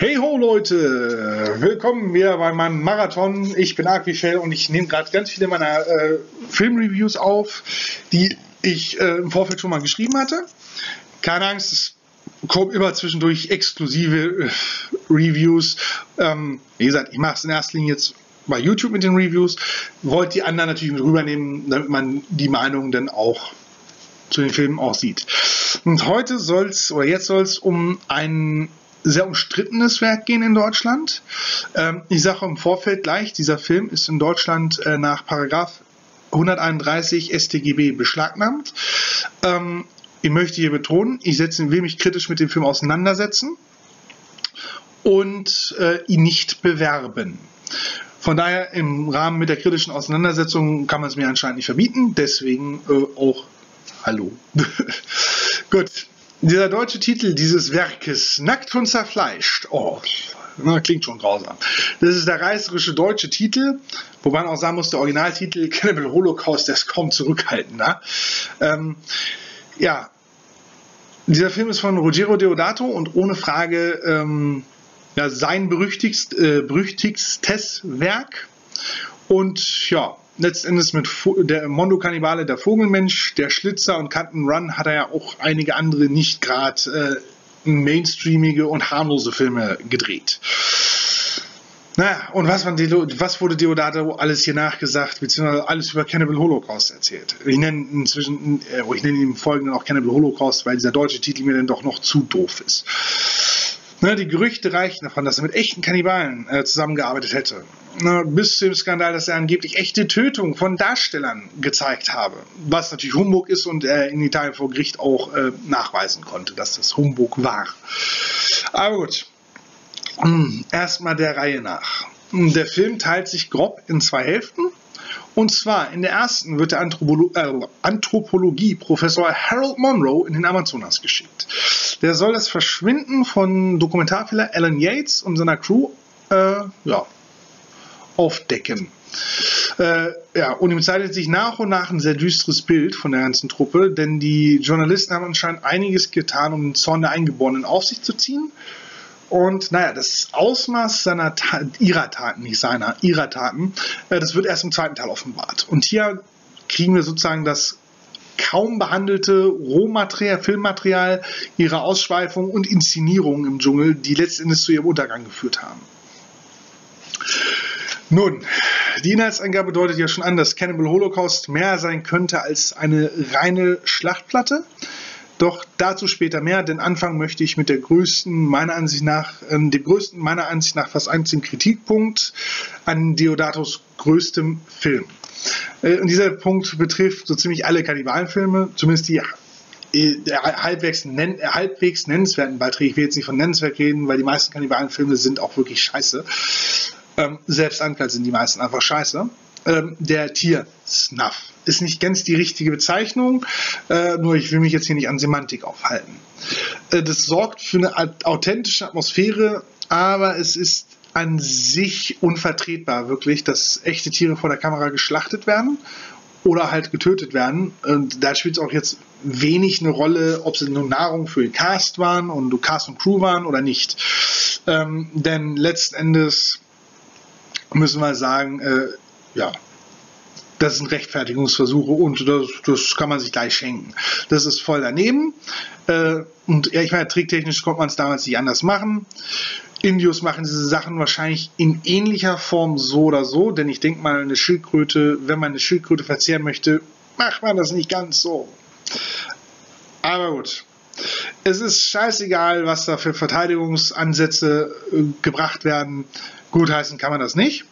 Hey ho Leute, willkommen wieder bei meinem Marathon. Ich bin Aquishell und ich nehme gerade ganz viele meiner äh, Filmreviews auf, die ich äh, im Vorfeld schon mal geschrieben hatte. Keine Angst, es kommen immer zwischendurch exklusive äh, Reviews. Ähm, wie gesagt, ich mache es in erster Linie jetzt bei YouTube mit den Reviews. Wollte die anderen natürlich mit rübernehmen, damit man die Meinung dann auch zu den Filmen aussieht. Und heute soll es, oder jetzt soll es um ein sehr umstrittenes Werk gehen in Deutschland. Ähm, ich sage im Vorfeld gleich, dieser Film ist in Deutschland äh, nach Paragraph 131 StGB beschlagnahmt. Ähm, ich möchte hier betonen, ich setze, will mich kritisch mit dem Film auseinandersetzen und äh, ihn nicht bewerben. Von daher im Rahmen mit der kritischen Auseinandersetzung kann man es mir anscheinend nicht verbieten. Deswegen äh, auch Hallo. Gut. Dieser deutsche Titel dieses Werkes, Nackt und zerfleischt. Oh, na, klingt schon grausam. Das ist der reißerische deutsche Titel, wobei man auch sagen muss, der Originaltitel Cannibal Holocaust, der ist kaum zurückhaltender. Ähm, ja, dieser Film ist von Ruggiero Deodato und ohne Frage ähm, ja, sein berüchtigst, äh, berüchtigstes Werk. Und ja, letztendlich mit der Mondo-Kannibale, der Vogelmensch, der Schlitzer und Canton Run hat er ja auch einige andere nicht gerade äh, mainstreamige und harmlose Filme gedreht. Naja, und was, was, wurde Deodato alles hier nachgesagt, beziehungsweise alles über Cannibal Holocaust erzählt? Ich nenne inzwischen, äh, ich nenne ihn im Folgenden auch Cannibal Holocaust, weil dieser deutsche Titel mir dann doch noch zu doof ist. Ne, die Gerüchte reichen davon, dass er mit echten Kannibalen äh, zusammengearbeitet hätte. Ne, bis zum Skandal, dass er angeblich echte Tötungen von Darstellern gezeigt habe. Was natürlich Humbug ist und er in Italien vor Gericht auch äh, nachweisen konnte, dass das Humbug war. Aber gut. Hm, erstmal der Reihe nach. Hm, der Film teilt sich grob in zwei Hälften. Und zwar in der ersten wird der Anthropolo äh, Anthropologie-Professor Harold Monroe in den Amazonas geschickt. Der soll das Verschwinden von Dokumentarfilmer Alan Yates und seiner Crew äh, ja, aufdecken. Äh, ja, und ihm zeichnet sich nach und nach ein sehr düsteres Bild von der ganzen Truppe, denn die Journalisten haben anscheinend einiges getan, um den Zorn der Eingeborenen auf sich zu ziehen. Und naja, das Ausmaß seiner Ta ihrer Taten, nicht seiner, ihrer Taten, äh, das wird erst im zweiten Teil offenbart. Und hier kriegen wir sozusagen das kaum behandelte Rohmaterial, Filmmaterial ihrer Ausschweifung und Inszenierung im Dschungel, die letztendlich zu ihrem Untergang geführt haben. Nun, die Inhaltsangabe bedeutet ja schon an, dass Cannibal Holocaust mehr sein könnte als eine reine Schlachtplatte. Doch dazu später mehr, denn anfangen möchte ich mit der größten, meiner Ansicht nach, äh, dem größten, meiner Ansicht nach fast einzigen Kritikpunkt an Deodatos größtem Film. Äh, und dieser Punkt betrifft so ziemlich alle Kannibalenfilme, zumindest die äh, halbwegs, nenn, halbwegs nennenswerten Beiträge. Ich will jetzt nicht von nennenswert reden, weil die meisten Kannibalenfilme sind auch wirklich scheiße. Ähm, selbst Uncut sind die meisten einfach scheiße. Ähm, der Tier-Snuff ist nicht ganz die richtige Bezeichnung, äh, nur ich will mich jetzt hier nicht an Semantik aufhalten. Äh, das sorgt für eine authentische Atmosphäre, aber es ist an sich unvertretbar, wirklich, dass echte Tiere vor der Kamera geschlachtet werden oder halt getötet werden. Und da spielt es auch jetzt wenig eine Rolle, ob sie nur Nahrung für den Cast waren und Cast und Crew waren oder nicht. Ähm, denn letzten Endes müssen wir sagen, äh, ja, das sind Rechtfertigungsversuche und das, das kann man sich gleich schenken. Das ist voll daneben. Äh, und ja, ich meine, tricktechnisch konnte man es damals nicht anders machen. Indios machen diese Sachen wahrscheinlich in ähnlicher Form so oder so, denn ich denke mal, eine Schildkröte, wenn man eine Schildkröte verzehren möchte, macht man das nicht ganz so. Aber gut. Es ist scheißegal, was da für Verteidigungsansätze äh, gebracht werden. Gutheißen kann man das nicht.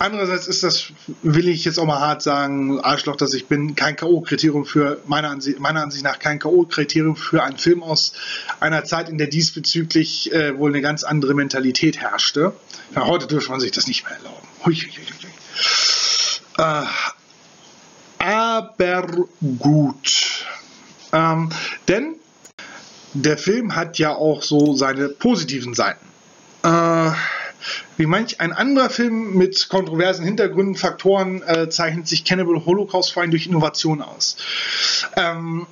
Andererseits ist das, will ich jetzt auch mal hart sagen, Arschloch, dass ich bin, kein K.O.-Kriterium für, meiner Ansicht, meiner Ansicht nach, kein K.O.-Kriterium für einen Film aus einer Zeit, in der diesbezüglich äh, wohl eine ganz andere Mentalität herrschte. Ja, heute dürfte man sich das nicht mehr erlauben. Hui, hui, hui, äh, aber gut. Ähm, denn der Film hat ja auch so seine positiven Seiten. Äh, wie manch ein anderer Film mit kontroversen Hintergründen, Faktoren äh, zeichnet sich Cannibal Holocaust vor allem durch Innovation aus. Ähm,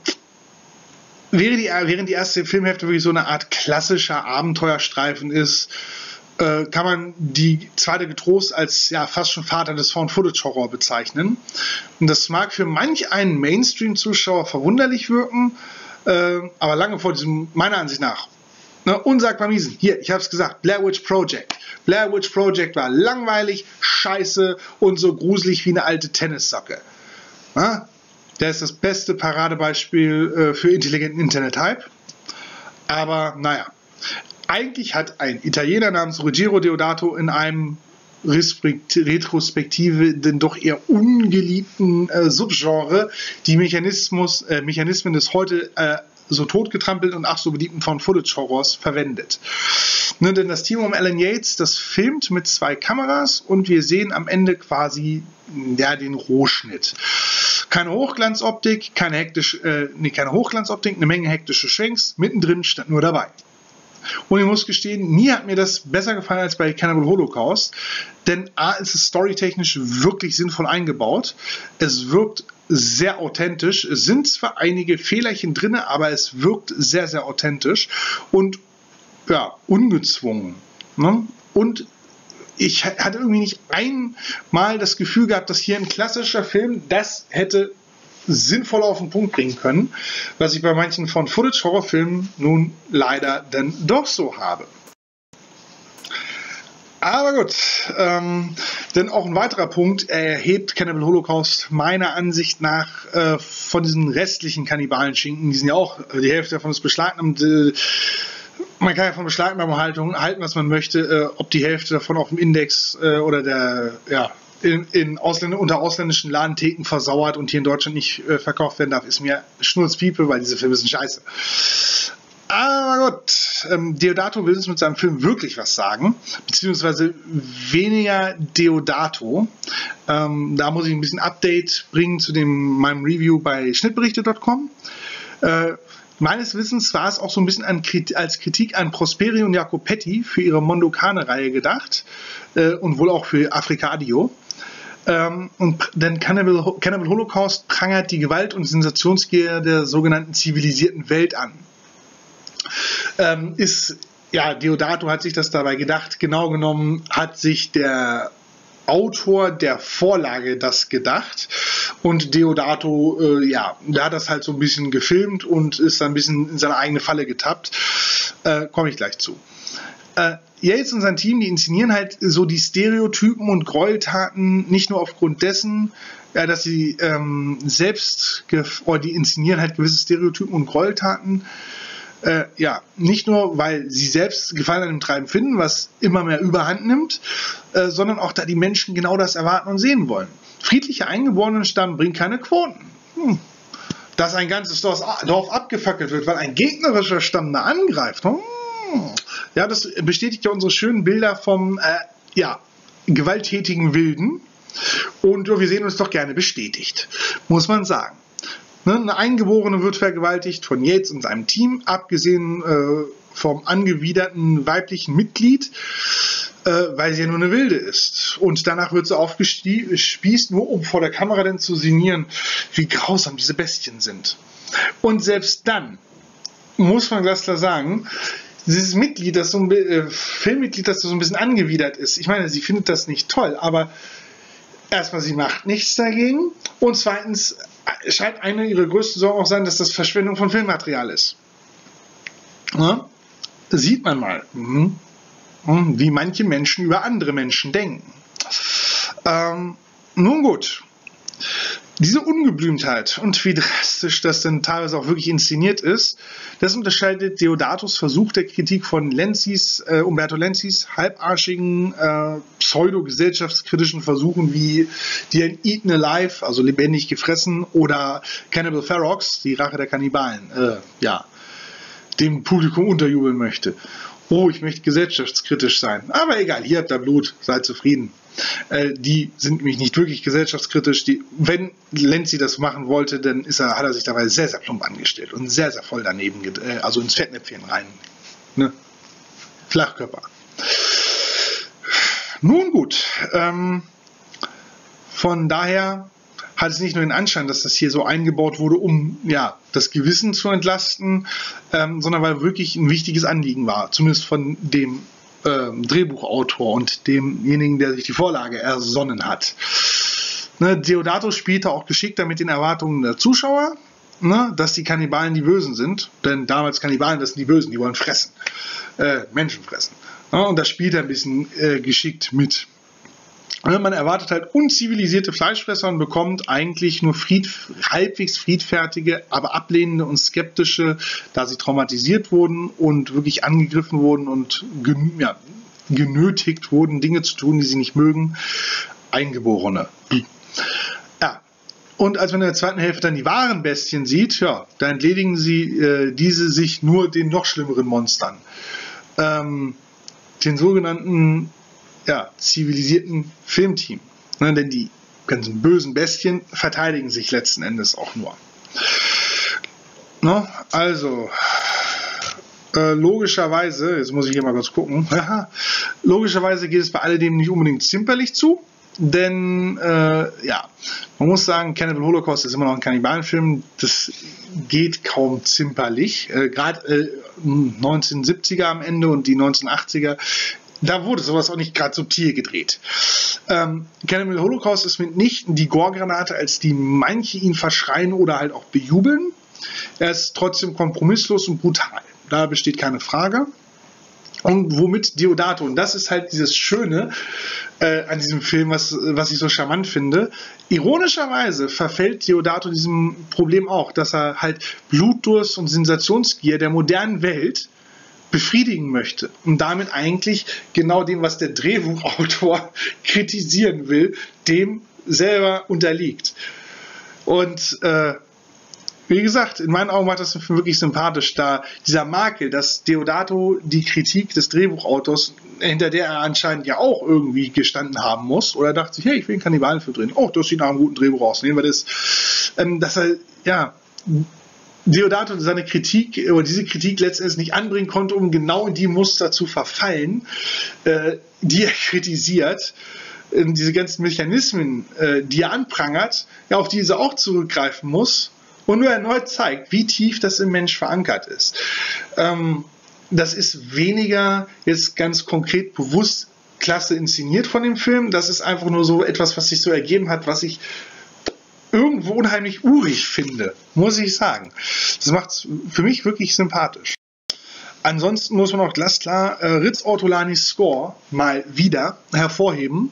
während die, während die erste Filmhälfte wirklich so eine Art klassischer Abenteuerstreifen ist, äh, kann man die zweite getrost als ja fast schon Vater des Found-Footage-Horror bezeichnen. Und das mag für manch einen Mainstream-Zuschauer verwunderlich wirken, äh, aber lange vor diesem, meiner Ansicht nach, ne, unsagbar miesen. Hier, ich habe es gesagt, Blair Witch Project. Blair Witch Project war langweilig, scheiße und so gruselig wie eine alte Tennissocke. Ja? Der ist das beste Paradebeispiel äh, für intelligenten Internet-Hype. Aber naja, eigentlich hat ein Italiener namens Ruggiero Deodato in einem Retrospektive den doch eher ungeliebten äh, Subgenre die Mechanismus, äh, Mechanismen des heute äh, so totgetrampelten und ach so beliebten von Footage Horrors verwendet. Ne, denn das Team um Alan Yates, das filmt mit zwei Kameras und wir sehen am Ende quasi ja, den Rohschnitt. Keine Hochglanzoptik, keine, hektisch, äh, nee, keine Hochglanzoptik, eine Menge hektische Schwenks, mittendrin stand nur dabei. Und ich muss gestehen, nie hat mir das besser gefallen als bei Cannibal Holocaust, denn A ist es storytechnisch wirklich sinnvoll eingebaut. Es wirkt sehr authentisch. Es sind zwar einige Fehlerchen drin, aber es wirkt sehr, sehr authentisch und ja, ungezwungen. Ne? Und ich hatte irgendwie nicht einmal das Gefühl gehabt, dass hier ein klassischer Film das hätte sinnvoll auf den Punkt bringen können, was ich bei manchen von Footage-Horrorfilmen nun leider dann doch so habe. Aber gut, ähm, denn auch ein weiterer Punkt erhebt Cannibal Holocaust meiner Ansicht nach äh, von diesen restlichen Kannibalen-Schinken, die sind ja auch, die Hälfte davon ist beschlagnahmt, äh, man kann ja von Beschlagnahmung halten, was man möchte, äh, ob die Hälfte davon auf dem Index äh, oder der, ja, in, in Ausländ unter ausländischen Ladentheken versauert und hier in Deutschland nicht äh, verkauft werden darf, ist mir Schnurzpiepe, weil diese Filme sind scheiße. Aber gut, ähm, Deodato will uns mit seinem Film wirklich was sagen, beziehungsweise weniger Deodato. Ähm, da muss ich ein bisschen Update bringen zu dem, meinem Review bei schnittberichte.com. Äh, meines Wissens war es auch so ein bisschen an, als Kritik an Prosperi und Jacopetti für ihre Mondokane-Reihe gedacht äh, und wohl auch für Africadio. Ähm, und denn Cannibal, Cannibal Holocaust prangert die Gewalt und Sensationsgier der sogenannten zivilisierten Welt an. Ähm, ist, ja, Deodato hat sich das dabei gedacht. Genau genommen hat sich der Autor der Vorlage das gedacht. Und Deodato, äh, ja, der hat das halt so ein bisschen gefilmt und ist dann ein bisschen in seine eigene Falle getappt. Äh, Komme ich gleich zu. Äh, Yates und sein Team, die inszenieren halt so die Stereotypen und Gräueltaten nicht nur aufgrund dessen, ja, dass sie ähm, selbst, oder die inszenieren halt gewisse Stereotypen und Gräueltaten, äh, ja, nicht nur, weil sie selbst Gefallen an dem Treiben finden, was immer mehr überhand nimmt, äh, sondern auch, da die Menschen genau das erwarten und sehen wollen. Friedliche Eingeborenenstamm bringt keine Quoten. Hm. Dass ein ganzes Dorf abgefackelt wird, weil ein gegnerischer Stamm da angreift. Hm. Ja, das bestätigt ja unsere schönen Bilder vom äh, ja, gewalttätigen Wilden. Und wir sehen uns doch gerne bestätigt, muss man sagen. Ne, eine Eingeborene wird vergewaltigt von Yates und seinem Team, abgesehen äh, vom angewiderten weiblichen Mitglied, äh, weil sie ja nur eine Wilde ist. Und danach wird sie aufgespießt, nur um vor der Kamera dann zu sinnieren, wie grausam diese Bestien sind. Und selbst dann muss man ganz klar sagen, dieses Mitglied, das so ein äh, Filmmitglied, das so ein bisschen angewidert ist. Ich meine, sie findet das nicht toll, aber erstmal, sie macht nichts dagegen und zweitens äh, scheint eine ihrer größten Sorgen auch sein, dass das Verschwendung von Filmmaterial ist. Ja? Sieht man mal, mhm. Mhm, wie manche Menschen über andere Menschen denken. Ähm, nun gut, diese Ungeblümtheit und wie drastisch das denn teilweise auch wirklich inszeniert ist, das unterscheidet Deodatus Versuch der Kritik von Lenzis, äh, Umberto Lenzis halbarschigen, äh, pseudo-gesellschaftskritischen Versuchen wie die in Eaten Alive, also lebendig gefressen, oder Cannibal Ferox, die Rache der Kannibalen, äh, ja, dem Publikum unterjubeln möchte. Oh, ich möchte gesellschaftskritisch sein. Aber egal, hier habt ihr Blut, seid zufrieden. Äh, die sind nämlich nicht wirklich gesellschaftskritisch. Die, wenn Lenzi das machen wollte, dann er, hat er sich dabei sehr, sehr plump angestellt und sehr, sehr voll daneben, äh, also ins Fettnäpfchen rein. Ne? Flachkörper. Nun gut, ähm, von daher hat es nicht nur den Anschein, dass das hier so eingebaut wurde, um ja das Gewissen zu entlasten, ähm, sondern weil wirklich ein wichtiges Anliegen war, zumindest von dem ähm, Drehbuchautor und demjenigen, der sich die Vorlage ersonnen hat. Ne, Deodato spielte auch geschickter mit den Erwartungen der Zuschauer, ne, dass die Kannibalen die Bösen sind, denn damals Kannibalen, das sind die Bösen, die wollen fressen, äh, Menschen fressen. Ne, und das spielt er ein bisschen äh, geschickt mit. Man erwartet halt unzivilisierte Fleischfresser und bekommt eigentlich nur fried, halbwegs friedfertige, aber ablehnende und skeptische, da sie traumatisiert wurden und wirklich angegriffen wurden und gen, ja, genötigt wurden, Dinge zu tun, die sie nicht mögen, Eingeborene. Ja. Und als man in der zweiten Hälfte dann die wahren Bestien sieht, ja, da entledigen sie äh, diese sich nur den noch schlimmeren Monstern. Ähm, den sogenannten ja, zivilisierten Filmteam. Ne, denn die ganzen bösen Bestien verteidigen sich letzten Endes auch nur. Ne, also, äh, logischerweise, jetzt muss ich hier mal kurz gucken, logischerweise geht es bei alledem nicht unbedingt zimperlich zu. Denn äh, ja, man muss sagen, Cannibal Holocaust ist immer noch ein Kannibalenfilm. Das geht kaum zimperlich. Äh, Gerade äh, 1970er am Ende und die 1980er, da wurde sowas auch nicht gerade subtil gedreht. Ähm, Cannibal Holocaust ist mitnichten die Gore-Granate, als die manche ihn verschreien oder halt auch bejubeln. Er ist trotzdem kompromisslos und brutal. Da besteht keine Frage. Und womit Deodato, und das ist halt dieses Schöne äh, an diesem Film, was, was ich so charmant finde. Ironischerweise verfällt Deodato diesem Problem auch, dass er halt Blutdurst und Sensationsgier der modernen Welt befriedigen möchte und damit eigentlich genau dem, was der Drehbuchautor kritisieren will, dem selber unterliegt. Und äh, wie gesagt, in meinen Augen macht das wirklich sympathisch, da dieser Makel, dass Deodato die Kritik des Drehbuchautors, hinter der er anscheinend ja auch irgendwie gestanden haben muss, oder dachte sich, hey, ich will einen Kannibalenfilm drehen. Oh, das sieht nach einem guten Drehbuch aus. Nehmen wir das. Ähm, dass er, ja, Deodato seine Kritik oder diese Kritik letztendlich nicht anbringen konnte, um genau in die Muster zu verfallen, äh, die er kritisiert äh, diese ganzen Mechanismen, äh, die er anprangert, ja, auf diese auch zurückgreifen muss und nur erneut zeigt, wie tief das im Mensch verankert ist. Ähm, das ist weniger jetzt ganz konkret bewusst klasse inszeniert von dem Film. Das ist einfach nur so etwas, was sich so ergeben hat, was ich irgendwo unheimlich urig finde, muss ich sagen. Das macht es für mich wirklich sympathisch. Ansonsten muss man auch glasklar äh, Ritz Ortolanis Score mal wieder hervorheben,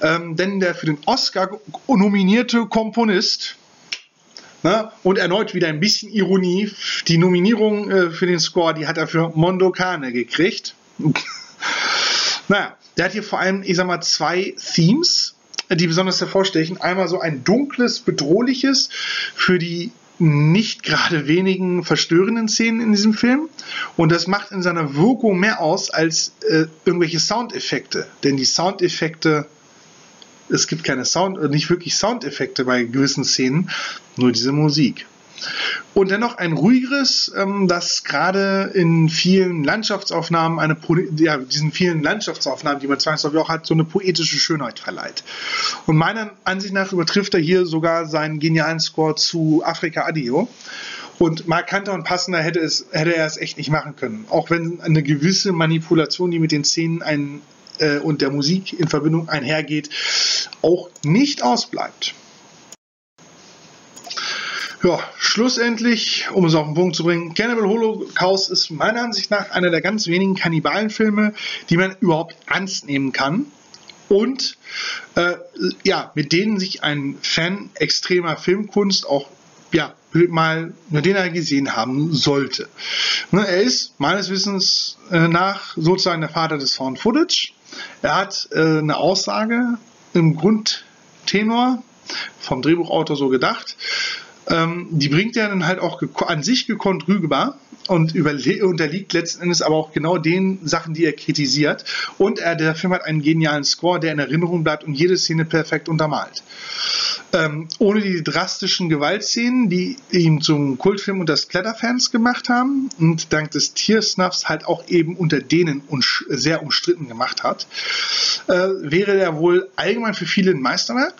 ähm, denn der für den Oscar nominierte Komponist Ne? Und erneut wieder ein bisschen Ironie. Die Nominierung äh, für den Score, die hat er für Mondo Kane gekriegt. naja, der hat hier vor allem, ich sag mal, zwei Themes, die besonders hervorstechen. Einmal so ein dunkles, bedrohliches für die nicht gerade wenigen verstörenden Szenen in diesem Film. Und das macht in seiner Wirkung mehr aus als äh, irgendwelche Soundeffekte. Denn die Soundeffekte es gibt keine Sound, nicht wirklich Soundeffekte bei gewissen Szenen, nur diese Musik. Und dennoch ein ruhigeres, ähm, das gerade in vielen Landschaftsaufnahmen, eine, ja, diesen vielen Landschaftsaufnahmen, die man zwangsläufig auch hat, so eine poetische Schönheit verleiht. Und meiner Ansicht nach übertrifft er hier sogar seinen genialen Score zu Afrika Adio. Und markanter und passender hätte, es, hätte er es echt nicht machen können. Auch wenn eine gewisse Manipulation, die mit den Szenen ein, äh, und der Musik in Verbindung einhergeht, auch nicht ausbleibt. Ja, schlussendlich, um es auf den Punkt zu bringen, Cannibal Holocaust ist meiner Ansicht nach einer der ganz wenigen Kannibalenfilme, die man überhaupt ernst nehmen kann und äh, ja, mit denen sich ein Fan extremer Filmkunst auch ja, mal, nur den er gesehen haben sollte. Ne, er ist meines Wissens äh, nach sozusagen der Vater des Found Footage. Er hat äh, eine Aussage im Grundtenor vom Drehbuchautor so gedacht. Ähm, die bringt er dann halt auch an sich gekonnt rüber und unterliegt letzten Endes aber auch genau den Sachen, die er kritisiert. Und er, der Film hat einen genialen Score, der in Erinnerung bleibt und jede Szene perfekt untermalt. Ähm, ohne die drastischen Gewaltszenen, die ihn zum Kultfilm unter Splatter-Fans gemacht haben und dank des Tiersnuffs halt auch eben unter denen sehr umstritten gemacht hat, äh, wäre er wohl allgemein für viele ein Meisterwerk.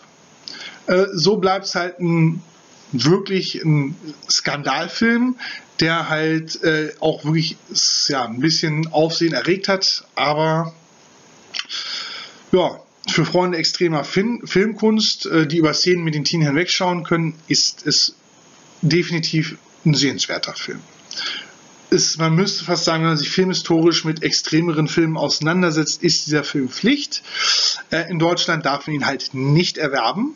Äh, so bleibt es halt ein wirklich ein Skandalfilm, der halt äh, auch wirklich ja, ein bisschen Aufsehen erregt hat, aber ja, für Freunde extremer Film, Filmkunst, äh, die über Szenen mit den Teen hinwegschauen können, ist es definitiv ein sehenswerter Film. Ist, man müsste fast sagen, wenn man sich filmhistorisch mit extremeren Filmen auseinandersetzt, ist dieser Film Pflicht. Äh, in Deutschland darf man ihn halt nicht erwerben.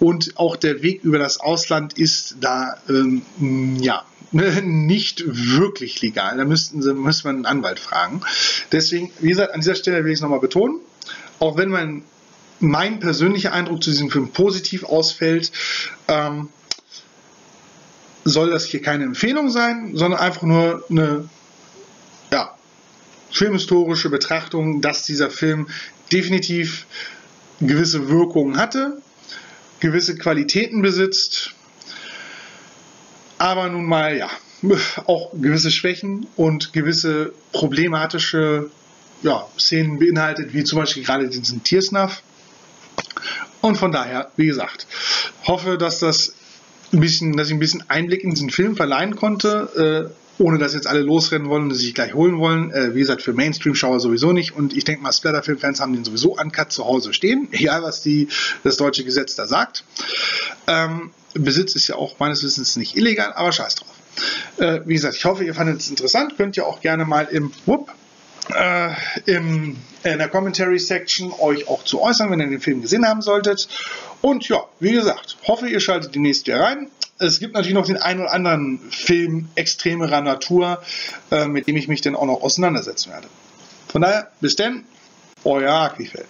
Und auch der Weg über das Ausland ist da ähm, ja nicht wirklich legal. Da müssten sie, müsste man einen Anwalt fragen. Deswegen, wie gesagt, an dieser Stelle will ich es nochmal betonen auch wenn mein, mein persönlicher Eindruck zu diesem Film positiv ausfällt, ähm, soll das hier keine Empfehlung sein, sondern einfach nur eine ja, filmhistorische Betrachtung, dass dieser Film definitiv gewisse Wirkungen hatte, gewisse Qualitäten besitzt, aber nun mal ja auch gewisse Schwächen und gewisse problematische ja, Szenen beinhaltet, wie zum Beispiel gerade diesen Tiersnuff. Und von daher, wie gesagt, hoffe, dass das ein bisschen, dass ich ein bisschen Einblick in diesen Film verleihen konnte, äh, ohne dass jetzt alle losrennen wollen und sich gleich holen wollen. Äh, wie gesagt, für Mainstream-Schauer sowieso nicht. Und ich denke mal, Splatter-Film-Fans haben den sowieso uncut zu Hause stehen, egal was die, das deutsche Gesetz da sagt. Ähm, Besitz ist ja auch meines Wissens nicht illegal, aber scheiß drauf. Äh, wie gesagt, ich hoffe, ihr fandet es interessant. Könnt ihr auch gerne mal im Whoop, äh, im, in der Commentary Section euch auch zu äußern, wenn ihr den Film gesehen haben solltet. Und ja, wie gesagt, hoffe ihr schaltet demnächst wieder rein. Es gibt natürlich noch den einen oder anderen Film extremerer Natur, äh, mit dem ich mich dann auch noch auseinandersetzen werde. Von daher, bis denn, euer Aquifeld.